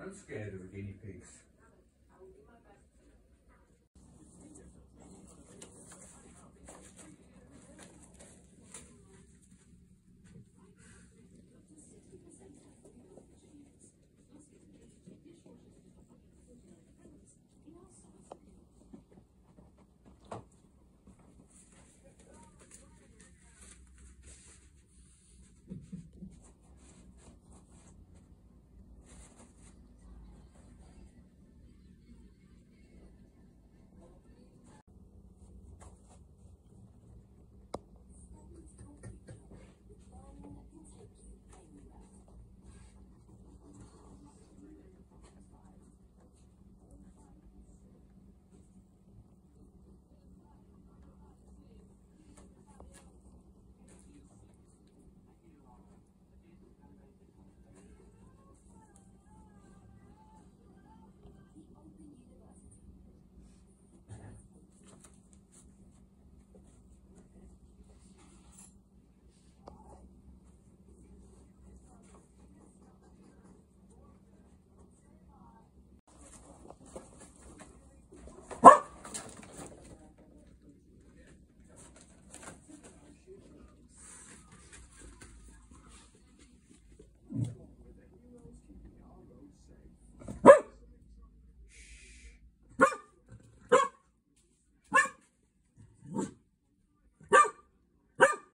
I'm scared of guinea pigs.